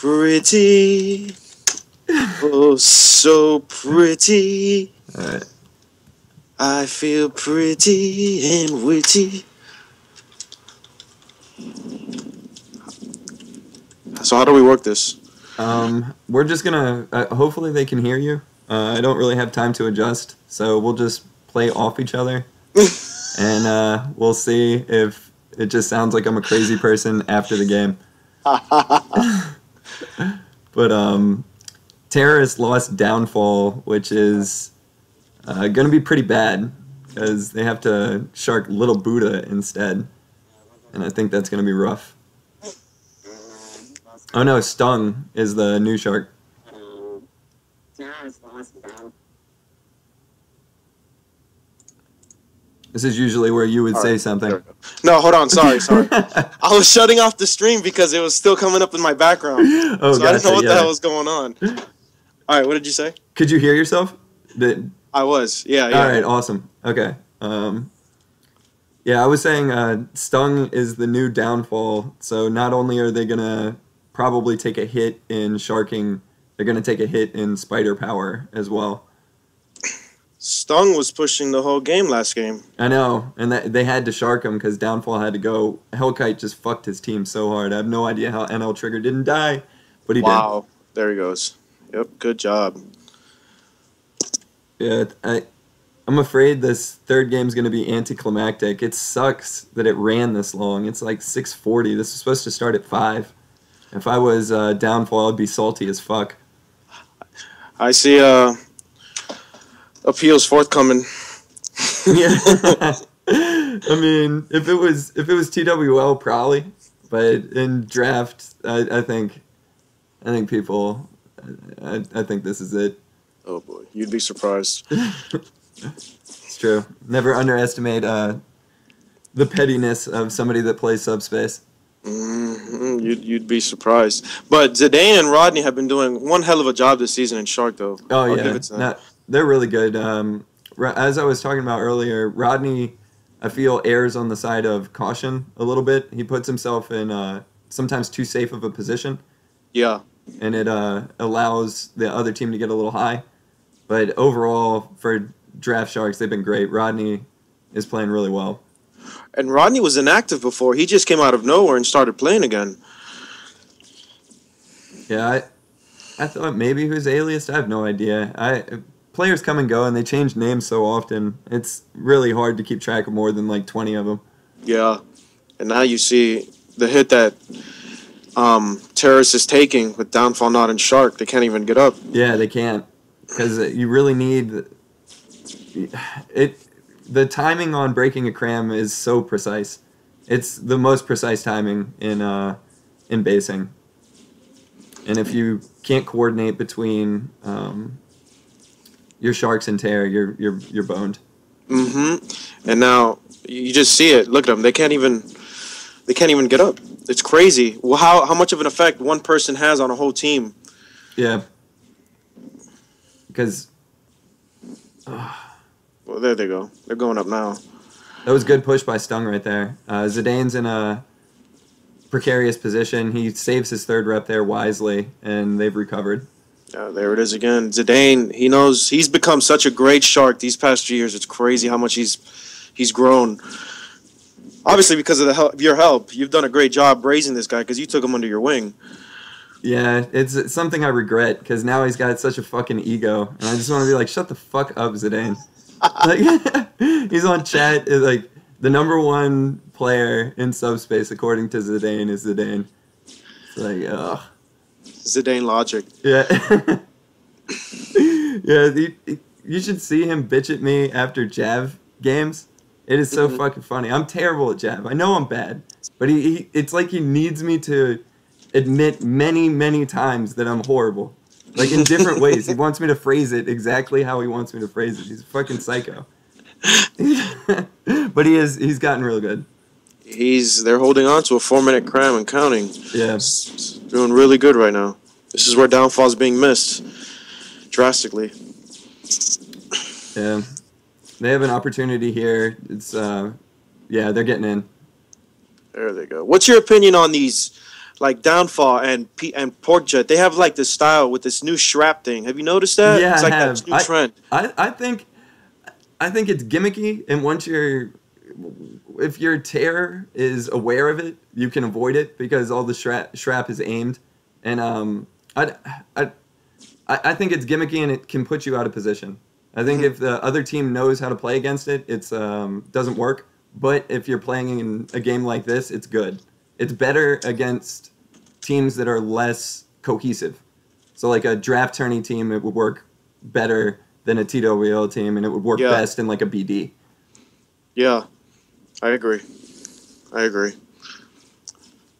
Pretty. Oh, so pretty. All right. I feel pretty and witty. So how do we work this? Um, we're just gonna. Uh, hopefully, they can hear you. Uh, I don't really have time to adjust, so we'll just play off each other, and uh, we'll see if it just sounds like I'm a crazy person after the game. but um, terrorist lost downfall, which is uh, gonna be pretty bad because they have to shark little Buddha instead, and I think that's gonna be rough. Oh no, Stung is the new shark. This is usually where you would All say right, something. there we go. No, hold on. Sorry, sorry. I was shutting off the stream because it was still coming up in my background. oh, so I didn't know gotcha, what the hell was going on. All right, what did you say? Could you hear yourself? Did, I was. Yeah, yeah. All right, awesome. Okay. Um, yeah, I was saying uh, Stung is the new downfall. So not only are they gonna probably take a hit in sharking, they're gonna take a hit in spider power as well. Stung was pushing the whole game last game. I know, and that, they had to shark him because Downfall had to go. Hellkite just fucked his team so hard. I have no idea how NL Trigger didn't die, but he did. Wow. There he goes. Yep, good job. Yeah, I, I'm afraid this third game's going to be anticlimactic. It sucks that it ran this long. It's like 6:40. This was supposed to start at five. If I was uh, Downfall, I'd be salty as fuck. I see uh appeals forthcoming. yeah. I mean, if it was if it was TWL, probably, but in draft, I, I think, I think people, I, I think this is it. Oh boy, you'd be surprised. It's true. Never underestimate uh, the pettiness of somebody that plays subspace. mm You'd, you'd be surprised. But Zidane and Rodney have been doing one hell of a job this season in Shark, though. Oh I'll yeah, give it to them. No, they're really good. Um, as I was talking about earlier, Rodney, I feel errs on the side of caution a little bit. He puts himself in uh, sometimes too safe of a position. Yeah. and it uh, allows the other team to get a little high. But overall, for draft sharks, they've been great. Rodney is playing really well. And Rodney was inactive before. He just came out of nowhere and started playing again. Yeah, I, I thought maybe he was aliased. I have no idea. I players come and go, and they change names so often. It's really hard to keep track of more than like twenty of them. Yeah. And now you see the hit that um, Terrorist is taking with Downfall Not and Shark. They can't even get up. Yeah, they can't because you really need it. The timing on breaking a cram is so precise. It's the most precise timing in uh, in basing. And if you can't coordinate between um, your sharks and tear, you're you're you're boned. Mm-hmm. And now you just see it. Look at them. They can't even. They can't even get up. It's crazy. Well, how how much of an effect one person has on a whole team? Yeah. Because Well, there they go. They're going up now. that was good push by Stung right there. Uh, Zidane's in a precarious position. He saves his third rep there wisely, and they've recovered. Uh, there it is again. Zidane. He knows he's become such a great shark these past few years. It's crazy how much he's he's grown. Obviously, because of the help, your help, you've done a great job raising this guy because you took him under your wing. Yeah, it's, something I regret because now he's got such a fucking ego, and I just want to be like, shut the fuck up, Zidane. like, he's on chat. uh, Like the number one player in subspace according to Zidane is Zidane. It's like, ugh. Zidane logic. Yeah. yeah, he- you should see him bitch at me after Jav games. It is so Mhm. fucking funny. I'm terrible at Jav. I know I'm bad, but he, he it's like he needs me to admit many, many times that I'm horrible. Like in different ways. He wants me to phrase it exactly how he wants me to phrase it. He's a fucking psycho. but he is he's gotten real good. He's they're holding on to a four minute cram and counting. Yeah. It's doing really good right now. This is where downfall is being missed drastically. Yeah. They have an opportunity here. It's uh yeah, they're getting in. There they go. What's your opinion on these like Downfall and P- and Porkjet, they have like this style with this new strap thing. Have you noticed that? Yeah, it's I like have. that new I- trend. I, I think I think it's gimmicky, and once you're if your tear is aware of it, you can avoid it because all the shrap, strap is aimed, and um, I, I I I think it's gimmicky and it can put you out of position. I think if the other team knows how to play against it, it's um doesn't work. But if you're playing in a game like this, it's good. It's better against teams that are less cohesive. So like a draft tourney team, it would work better than a TWL team, and it would work Yeah. best in like a BD. Yeah, I agree. I agree.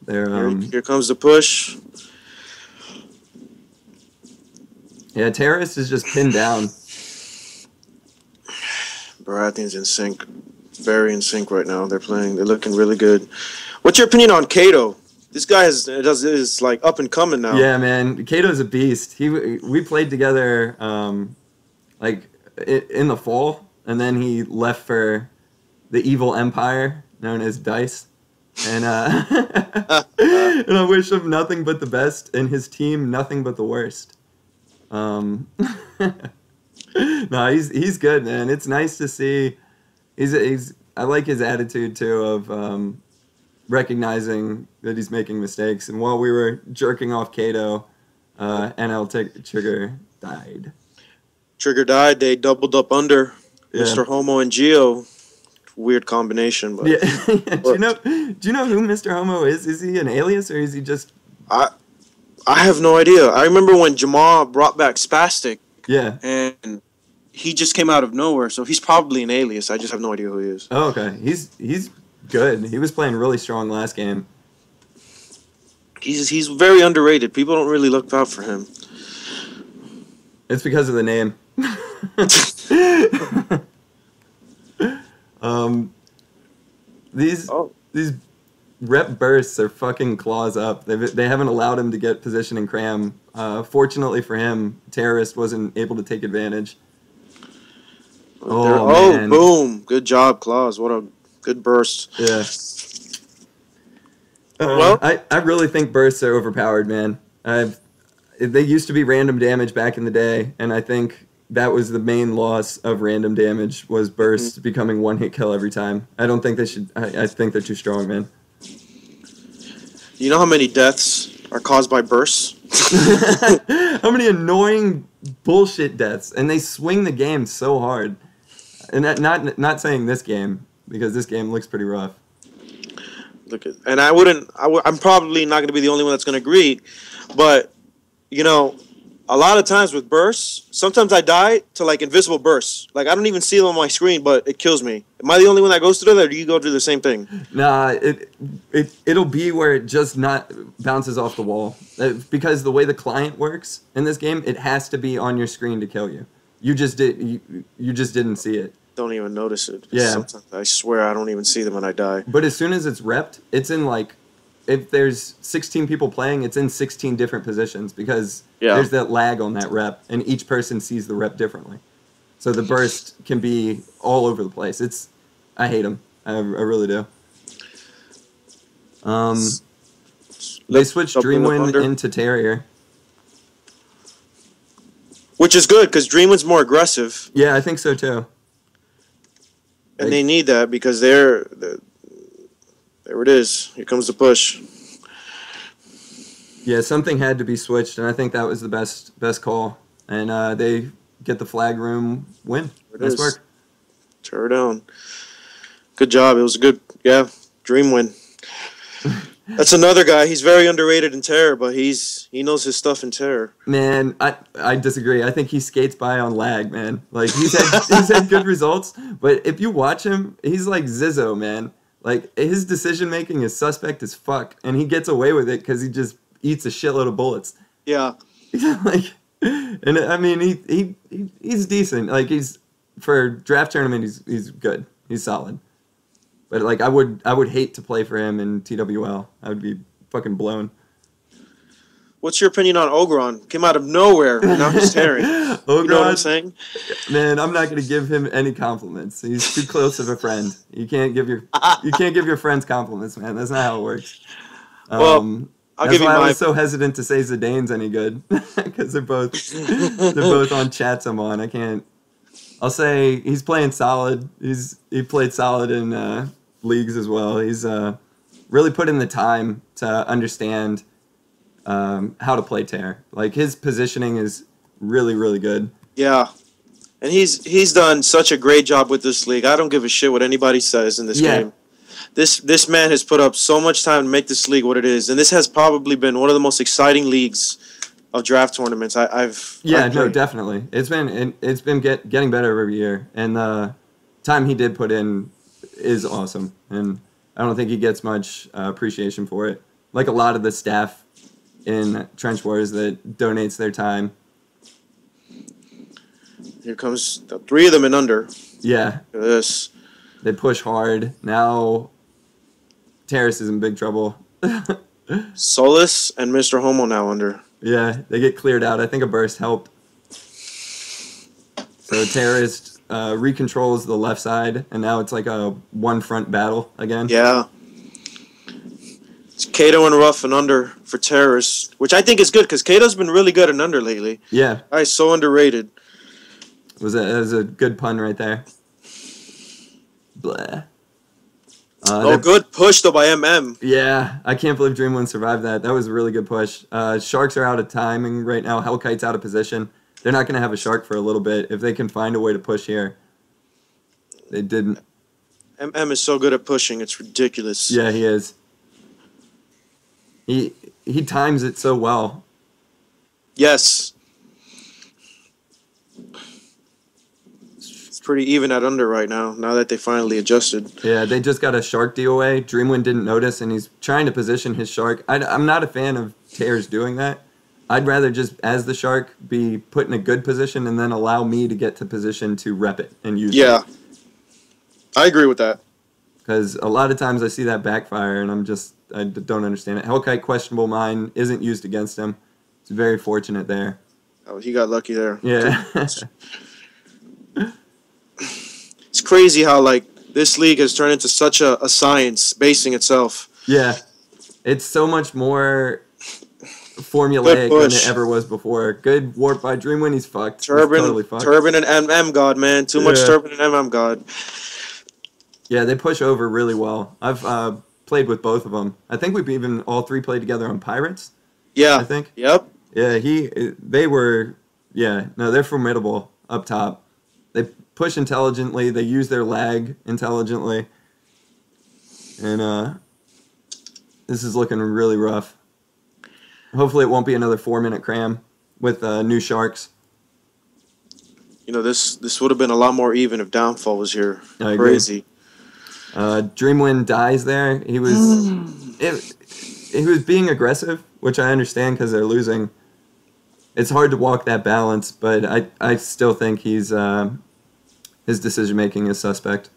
They're Here, um, here comes the push. Yeah, Terrorist is just pinned down. Baratheon's in sync, very in sync right now. They're playing. They're looking really good. What's your opinion on Kato? This guy is does is like up and coming now. Yeah, man, Kato's a beast. He we played together um, like in the fall, and then he left for the evil empire known as Dice. And uh, and I wish him nothing but the best, and his team nothing but the worst. Um, no, he's he's good, man. It's nice to see. He's he's. I like his attitude too of um, recognizing that he's making mistakes. And while we were jerking off Kato, uh, NL Tig- Trigger died. Trigger died. They doubled up under Yeah. Mr. Homo and Geo. Weird combination, but Yeah. do you know? Do you know who Mr. Homo is? Is he an alias or is he just? I I have no idea. I remember when Jamal brought back Spastic, Yeah. and he just came out of nowhere. So he's probably an alias. I just have no idea who he is. Oh, okay. He's he's good. He was playing really strong last game. He's he's very underrated. People don't really look out for him. It's because of the name. um, these Oh, these rep bursts are fucking claws up. They they haven't allowed him to get position and cram. Uh, fortunately for him, terrorist wasn't able to take advantage. Oh, oh, boom! Good job, claws. What a good burst. Yeah. Uh, Well- I, I really think bursts are overpowered, man. I've, they used to be random damage back in the day, and I think that was the main loss of random damage was bursts Mm-hmm. becoming becoming one hit kill every time. I don't think they should. I, I think they're too strong, man. You know how many deaths are caused by bursts? How many annoying bullshit deaths, and they swing the game so hard. And that, not not saying this game because this game looks pretty rough. Look at, and I wouldn't. I w- I'm probably not going to be the only one that's going to agree, but you know, a lot of times with bursts, sometimes I die to like invisible bursts. Like I don't even see them on my screen, but it kills me. Am I the only one that goes through that, or do you go through the same thing? Nah, it it it'll be where it just not bounces off the wall Uh, because the way the client works in this game, it has to be on your screen to kill you. You just did you, you just didn't see it. Don't even notice it. Yeah. Sometimes I swear I don't even see them when I die. But as soon as it's repped, it's in like if there's 16 people playing, it's in 16 different positions because Yeah. there's that lag on that rep, and each person sees the rep differently. So the burst can be all over the place. It's I hate them. I, I really do. Um, they switched Dreamwind into Terrier. Which is good because Dreamwind's more aggressive, Yeah, I think so too. and Like- they need that because they're. The, there it is. Here comes the push. Yeah, something had to be switched, and I think that was the best best call. And uh, they get the flag room win. It Nice is. work. Tear her down. Good job. It was a good, yeah, dream win. That's another guy. He's very underrated in terror, but he's he knows his stuff in terror. Man, I I disagree. I think he skates by on lag, man. Like he's had he's had good results, but if you watch him, he's like Zizzo, man. Like his decision making is suspect as fuck, and he gets away with it because he just eats a shitload of bullets. Yeah, like, and I mean, he, he he he's decent. Like he's for draft tournament, he's he's good. He's solid. But like, I would I would hate to play for him in TWL. I would be fucking blown. What's your opinion on Ogron? Came out of nowhere. Now he's tearing. Oh You know what I'm saying? Man, I'm not gonna give him any compliments. He's too close of a friend. You can't give your you can't give your friends compliments, man. That's not how it works. Well, Um, I'll That's give you why I was so hesitant to say Zidane's any good because they're both they're both on chats I'm on. I can't. I'll say he's playing solid. He's he played solid in uh, leagues as well. He's uh, really put in the time to understand um, how to play tear. Like his positioning is really really good. Yeah. And he's he's done such a great job with this league. I don't give a shit what anybody says in this Yeah. game. This this man has put up so much time to make this league what it is, and this has probably been one of the most exciting leagues of draft tournaments I, I've. Yeah, I've no, definitely. It's been it, it's been get, getting better every year, and the time he did put in is awesome. And I don't think he gets much uh, appreciation for it. Like a lot of the staff in Trench Wars that donates their time. Here comes the three of them and under. Yeah, Look at this. they push hard. Now Terrorist is in big trouble. Solus and Mr. Homo now under. yeah, they get cleared out. I think a burst helped. So Terrorist uh, recontrols the left side, and now it's like a one front battle again. Yeah. It's Kato and Ruff and under for terrorists, which I think is good because Kato's been really good and under lately. Yeah, I so underrated. was a, that was a good pun right there. Blah. Uh, oh, good push though by MM. Yeah, I can't believe Dreamwind survived that. That was a really good push. Uh, sharks are out of timing right now. Hellkite's out of position. They're not going to have a shark for a little bit if they can find a way to push here. They didn't. MM is so good at pushing, it's ridiculous. Yeah, he is. He he times it so well. Yes. It's pretty even at under right now. Now that they finally adjusted. Yeah, they just got a shark DOA. Dreamwind didn't notice, and he's trying to position his shark. I, am not a fan of Tears doing that. I'd rather just, as the shark, be put in a good position and then allow me to get to position to rep it and use it. Yeah. I agree with that. Because a lot of times I see that backfire, and I'm just, I don't understand it. Hellkite, questionable mine, isn't used against him. It's very fortunate there. Oh, he got lucky there. Yeah. It's crazy how like this league has turned into such a, a science basing itself. yeah. It's so much more formulaic than it ever was before. Good warp by Dreamwind, he's fucked. He's Turban, totally fucked. Turban and MM God, man. Too much Yeah. Turban and MM God. Yeah, they push over really well. I've uh, played with both of them. I think we've even all three played together on Pirates. Yeah. I think. Yep. Yeah, he. They were. Yeah, no, they're formidable up top. They push intelligently. They use their lag intelligently. And uh, this is looking really rough. Hopefully, it won't be another four-minute cram with uh, new sharks. You know this this would have been a lot more even if Downfall was here. I agree. Crazy. Uh, Dreamwind dies there. He was it, he was being aggressive, which I understand because they're losing. It's hard to walk that balance, but I, I still think he's uh, his decision making is suspect.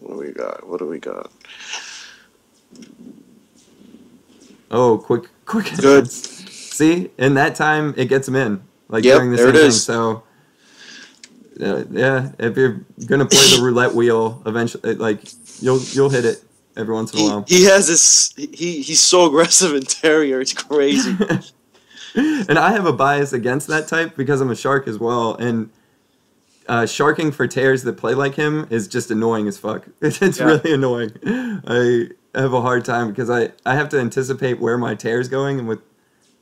What do we got? What do we got? Oh, quick quick Good. See, in that time it gets him in. Like Yep, doing the there same it thing. So uh, yeah, if you're gonna play the roulette wheel, eventually, like you'll you'll hit it every once in a He, while. he has this. He he's so aggressive in Terrier. It's crazy. and I have a bias against that type because I'm a shark as well. And uh, sharking for tears that play like him is just annoying as fuck. It's Yeah. really annoying. I have a hard time because I, I have to anticipate where my tear's going. And with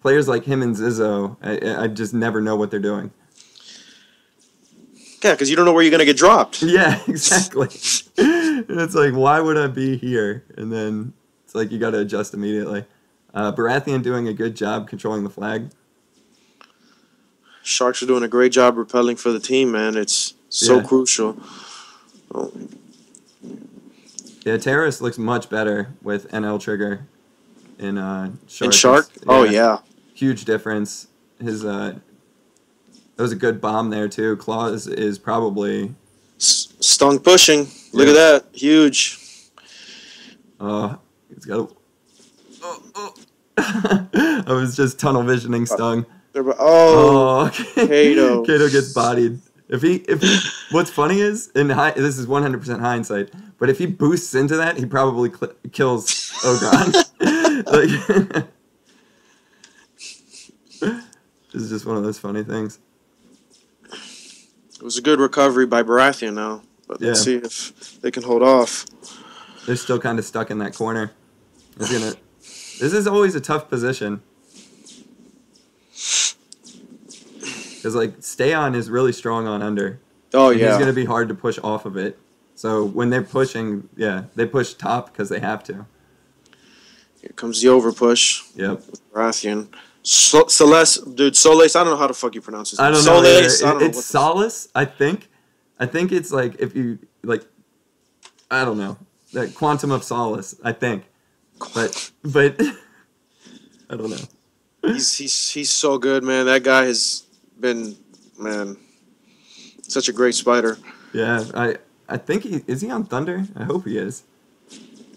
players like him and Zizzo, I, I just never know what they're doing. Yeah, because you don't know where you're gonna get dropped. Yeah, exactly. and it's like, why would I be here? And then it's like, you got to adjust immediately. Uh, Baratheon doing a good job controlling the flag. Sharks are doing a great job repelling for the team, man. It's so Yeah. crucial. Oh, Yeah, Terrorist looks much better with NL trigger in uh Shark. and Shark. It's- Oh yeah. huge difference. His uh, that was a good bomb there too. Claws is probably S- stung pushing. Look Yeah. at that. Huge. uh, he's got a. Oh, oh. I was just tunnel visioning stung. Oh, Oh, okay. Kato. Kato gets bodied. If he, if he, what's funny is, in hi, this is 100% hindsight, but if he boosts into that, he probably cl- kills Ogron. like, this is just one of those funny things. It was a good recovery by Baratheon now. But let's see if they can hold off. They're still kind of stuck in that corner. Gonna. This is always a tough position. Because like stay on is really strong on under. Oh yeah. He's gonna be hard to push off of it. So when they're pushing, yeah, they push top because they have to. Here comes the over push. Yep. Baratheon. So, Celeste, dude, Solace. I don't know how the fuck you pronounce his name. I don't know. Either. I don't know it's Solace, I think. I think it's like if you like. I don't know. That quantum of solace, I think. But but I don't know. He's he's he's so good, man. That guy has been, man, such a great spider. Yeah, I I think he is he on Thunder. I hope he is.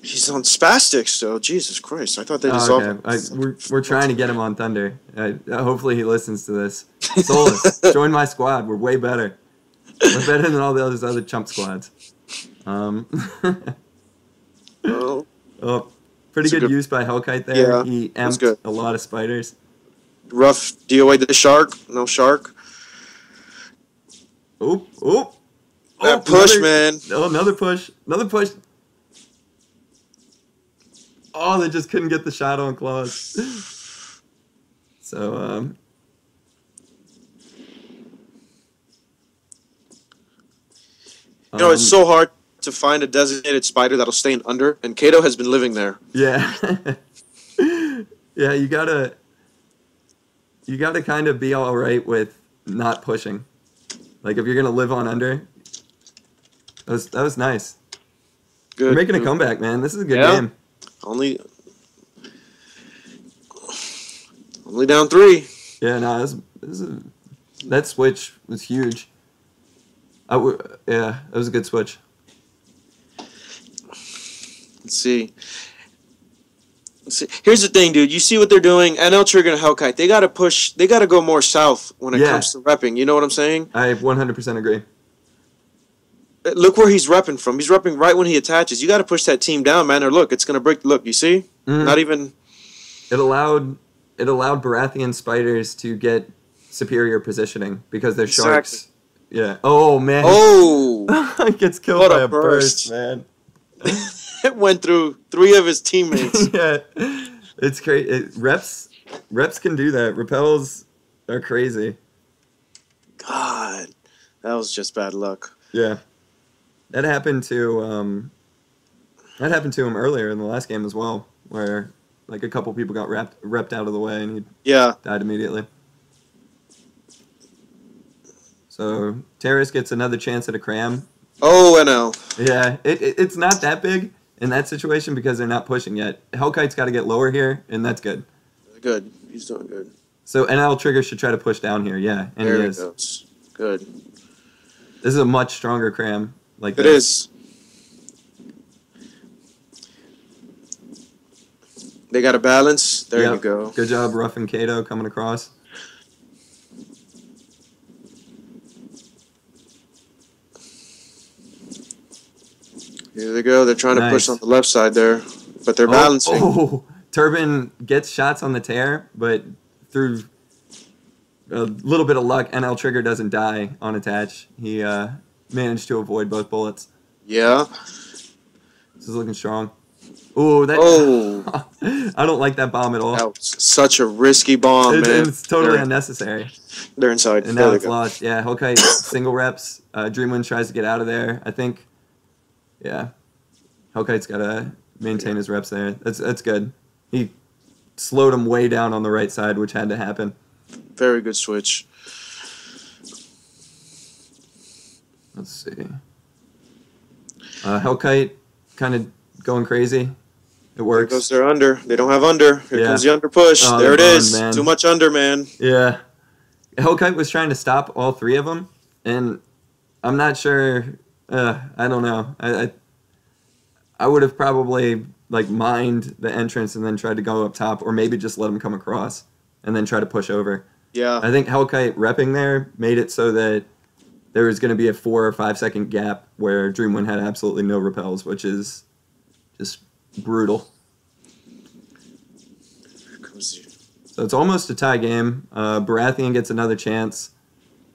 He's on spastics so Jesus Christ! I thought they Oh, dissolved. okay. I, we're we're trying to get him on Thunder. Uh, hopefully he listens to this. Solus, join my squad. We're way better. We're better than all the others other chump squads. Um, Oh, oh, pretty good, good- use by Hellkite there. Yeah, he amped good. a lot of spiders. rough DOA the shark. No shark. Oop, oop. That Oh, push, another- man. Oh, another push. Another push. Oh, they just couldn't get the shot on Claws. So, um, You know, it's um, so hard to find a designated spider that'll stay in under, and Kato has been living there. Yeah. yeah, you gotta you gotta kind of be all right with not pushing. Like if you're gonna live on under. That was that was nice. Good. You're making a comeback, man. This is a good Yeah. game. Only, only down three. Yeah, no, this, this is that switch was huge. I w- yeah, that was a good switch. Let's see. Let's see. Here's the thing, dude. You see what they're doing? NL Trigger and Hellkite. They got to push. They got to go more south when it Yeah. comes to repping. You know what I'm saying? I 100% agree. Look where he's repping from. He's repping right when he attaches. You got to push that team down, man. Or look, it's gonna break. Look, you see? Mhm. Not even. It allowed it allowed Baratheon spiders to get superior positioning because they're sharks. Exactly. Yeah. Oh man. Oh, it gets killed What by a a burst, burst. man. it went through three of his teammates. yeah, it's crazy. It, reps, reps can do that. Repels are crazy. God, that was just bad luck. Yeah, that happened to um, that happened to him earlier in the last game as well, where like a couple people got wrapped repped out of the way and he Yeah, died immediately. So Terrorist gets another chance at a cram. Oh, NL. Yeah, it, it it's not that big in that situation because they're not pushing yet. Hellkite's got to get lower here, and that's good. Good. He's doing good. So NL Trigger should try to push down here, yeah, and there he is. goes. Good. This is a much stronger cram. Like It this. is. They got a balance. There you go. Good job, Ruff and Kato coming across. Here they go. They're trying to push on the left side there, but they're Oh, balancing. Oh, Turbin gets shots on the tear, but through a little bit of luck, NL Trigger doesn't die on attach. He uh, managed to avoid both bullets. Yeah. This is looking strong. Ooh, that. Oh, I don't like that bomb at all. that was such a risky bomb, It- man. it's totally They're, unnecessary. they're inside. And now it's lost. Yeah, Hellkite single reps. Uh, Dreamwind tries to get out of there. I think. Yeah, Hellkite's got to maintain his reps there. That's that's good. He slowed him way down on the right side, which had to happen. Very good switch. Let's see. Uh, Hellkite kind of going crazy. It works. goes their under. They don't have under. Here Yeah. comes the under push. Oh, there it they're is. man. Too much under, man. Yeah. Hellkite was trying to stop all three of them, and I'm not sure. Uh, I don't know. I, I, I would have probably like mined the entrance and then tried to go up top, or maybe just let them come across and then try to push over. Yeah. I think Hellkite repping there made it so that there was going to be a four or five second gap where Dreamwind had absolutely no repels, which is just brutal. Here comes the- So it's almost a tie game. Uh, Baratheon gets another chance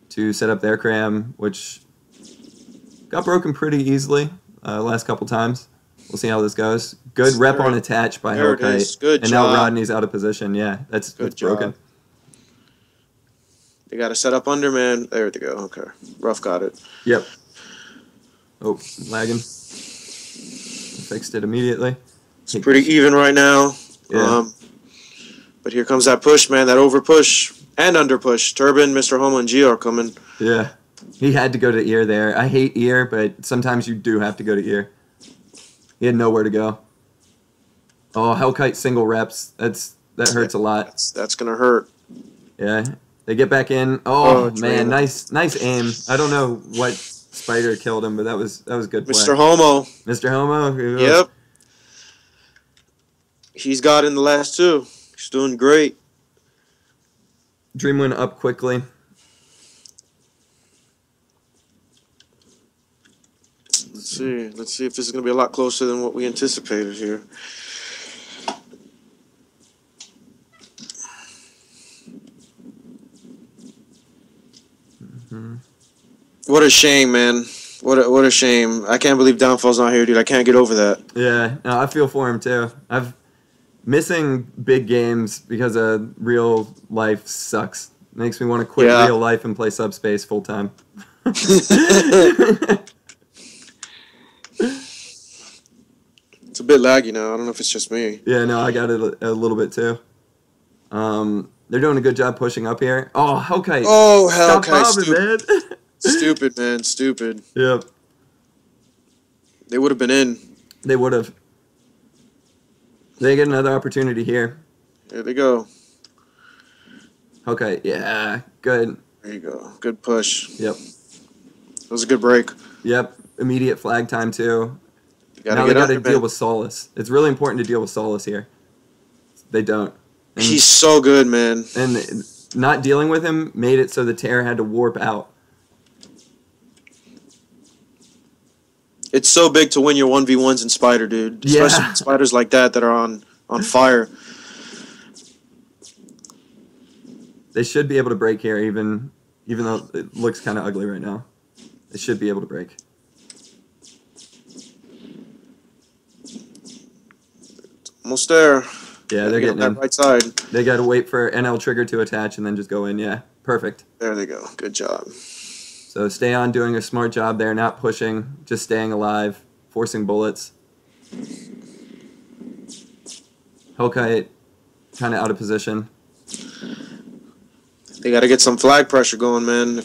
to set up their cram, which got broken pretty easily uh, last couple times. We'll see how this goes. Good rep on attach by There it is. Hellkite. And job. now Rodney's out of position. Yeah, that's, Good that's broken. They got to set up under, man. There they go. Okay. Rough got it. Yep. Oh, lagging. Fixed it immediately. It's pretty even right now. Yeah. Um, but here comes that push, man. That over push and under push. Turban, Mr. Homo, and Gio are coming. Yeah. He had to go to ear there. I hate ear, but sometimes you do have to go to ear. He had nowhere to go. Oh, Hellkite single reps. That's that hurts a lot. That's that's gonna hurt. Yeah. They get back in. Oh, Oh, man, nice nice aim. I don't know what spider killed him, but that was that was good play. Mr. Homo. Mr. Homo. Yep. He's got in the last two. He's doing great. Dream went up quickly. Let's see. Let's see if this is gonna be a lot closer than what we anticipated here. Mhm. What a shame, man. What a, what a shame. I can't believe Downfall's not here, dude. I can't get over that. Yeah, no, I feel for him too. I've missing big games because of real life sucks. Makes me want to quit Yeah. real life and play subspace full time. It's a bit laggy now. I don't know if it's just me. yeah, no, I got it a, a little bit too. Um, they're doing a good job pushing up here. Oh, Hellkite. Oh, hell, Stop bobbing, stupid. man. stupid, man. Stupid. yep, They would have been in. they would have. They get another opportunity here. There they go. Okay, yeah, good. There you go. Good push. Yep, That was a good break. yep. Immediate flag time too. Now they got to deal with Solace. It's really important to deal with Solace here. They don't. And, He's so good, man. and not dealing with him made it so the tear had to warp out. It's so big to win your one v ones in Spider, dude. Yeah. Especially with spiders like that that are on on fire. They should be able to break here, even even though it looks kind of ugly right now. They should be able to break. Almost there. Yeah, they're getting that right side. They got to wait for NL trigger to attach and then just go in. Yeah, perfect. There they go. Good job. So stay on doing a smart job there, not pushing, just staying alive, forcing bullets. Hellkite kind of out of position. They got to get some flag pressure going, man.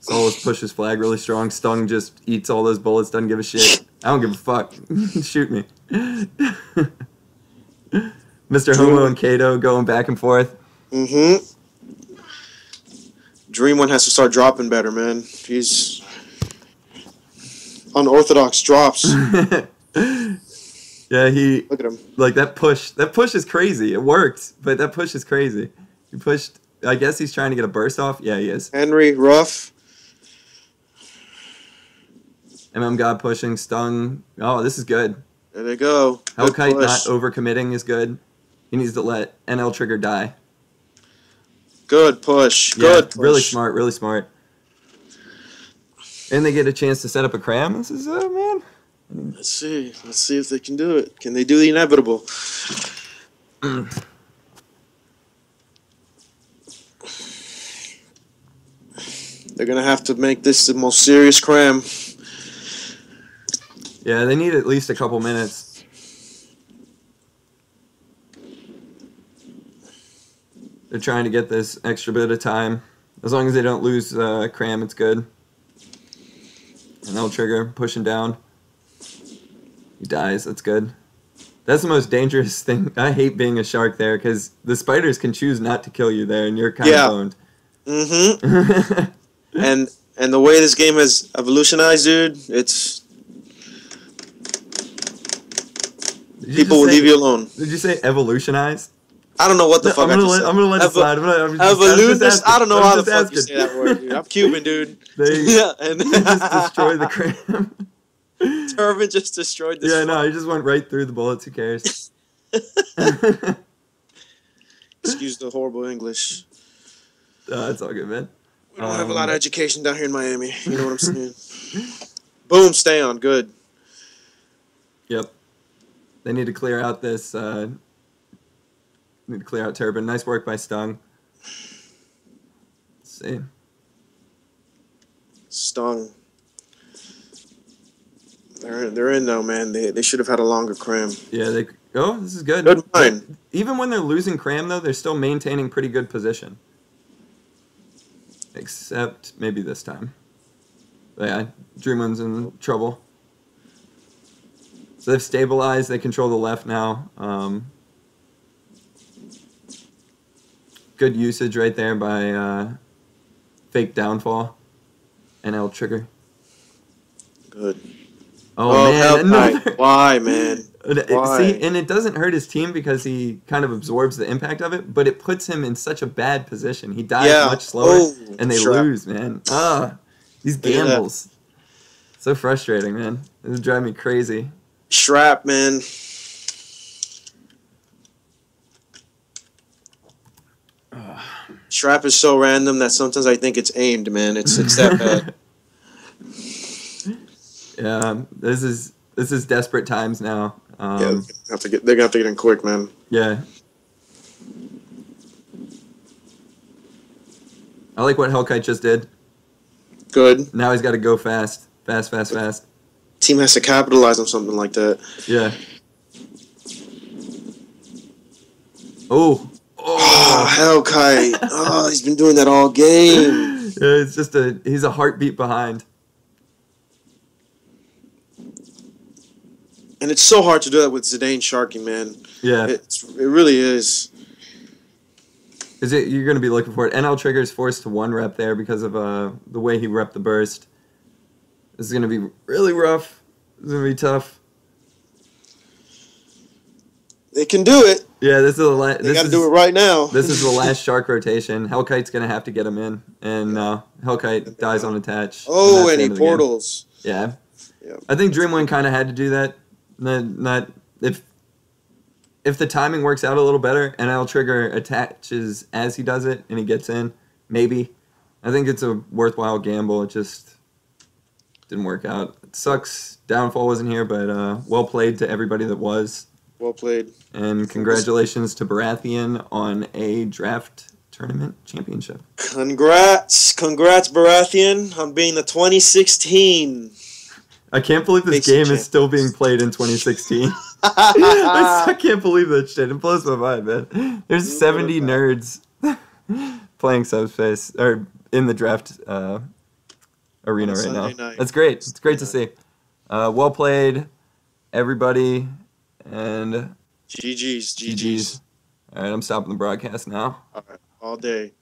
Solus pushes flag really strong. Stung just eats all those bullets, doesn't give a shit. I don't give a fuck. Shoot me. Mr. Homo and Kato going back and forth. Mm-hmm. Dreamwind has to start dropping better, man. He's unorthodox drops. yeah, he Look at him. like that push. That push is crazy. It worked, but that push is crazy. He pushed. I guess he's trying to get a burst off. Yeah, he is. Henry, rough. MM God pushing. Stung. Oh, this is good. There they go. Hellkite not overcommitting is good. He needs to let NL trigger die. Good push. Yeah, Good push. really smart, really smart. And they get a chance to set up a cram. This is, uh, man. Let's see. Let's see if they can do it. Can they do the inevitable? They're gonna have to make this the most serious cram. Yeah, they need at least a couple minutes. They're trying to get this extra bit of time. As long as they don't lose uh, cram, it's good. And they'll trigger, pushing down. He dies, that's good. That's the most dangerous thing. I hate being a shark there because the spiders can choose not to kill you there and you're kind Yeah. of boned. Mm-hmm. And and the way this game has evolutionized, dude, it's Did you people will say- leave you alone. Did you say evolutionize? I don't know what the No, fuck I'm gonna just let, said. I'm gonna let it slide. I'm gonna, I'm just, just? I don't know I'm how the fuck you asking. say that word, dude. I'm Cuban, dude. They, yeah, and he just destroyed the cram. Turban just destroyed this. yeah, no, he just went right through the bullets. Who cares? Excuse the horrible English. Uh, it's all good, man. We don't have a Um, lot of education down here in Miami. You know what I'm saying? Boom, stay on. Good. Yep. They need to clear out this. Uh, need to clear out Turbin. Nice work by Stung. Let's see. Stung. They're they're in though, man. They they should have had a longer cram. Yeah, they. Oh, this is good. Good mine. Even when they're losing cram, though, they're still maintaining pretty good position. Except maybe this time. But yeah, Dreamwind's in trouble. So they've stabilized. They control the left now. Um, good usage right there by uh, Fake Downfall NL Trigger. Good. Oh, Oh, man, another- why, man? And it- Why? See, and it doesn't hurt his team because he kind of absorbs the impact of it, but it puts him in such a bad position. He dies Yeah. much slower, Oh, and they trap. lose, man. Ah, these gambles. So frustrating, man. This is driving me crazy. Shrap, man. Shrap is so random that sometimes I think it's aimed, man. It's it's that bad. yeah, this is this is desperate times now. Um, yeah, they have to get. They're gonna have to get in quick, man. yeah. I like what Hellkite just did. Good. Now he's got to go fast, fast, fast, fast. Team has to capitalize on something like that. Yeah. Oh. Oh, Hellkite. Oh, he's been doing that all game. Yeah, it's just a he's a heartbeat behind. And it's so hard to do that with Zidane Sharky, man. Yeah, It's it really is. Is it you're going to be looking for it. NL Trigger's forced to one rep there because of uh the way he repped the burst. This is going to be really rough. This is going to be tough. They can do it. Yeah, this is the la- They this got to do it right now. this is the last shark rotation. Hellkite's going to have to get him in, and uh, Hellkite dies on attach. Oh, and he end of the game. portals. Yeah. Yeah. I think Dreamwind kind of had to do that. Not, not if if the timing works out a little better NL Trigger attaches as he does it and he gets in, maybe. I think it's a worthwhile gamble. It just didn't work out. It sucks. Downfall wasn't here, but uh, well played to everybody that was. Well played. And congratulations to Baratheon on a draft tournament championship. Congrats, congrats, Baratheon, on being the 2016. I can't believe this game is still being played in 2016. I still can't believe that shit. It blows my mind, man. There's You 70 nerds playing Subspace or in the draft uh, arena right now. Sunday night. That's great. It's great to see. Uh, well played, everybody, and GG's, GG's. GG's. All right, I'm stopping the broadcast now. All right, all day.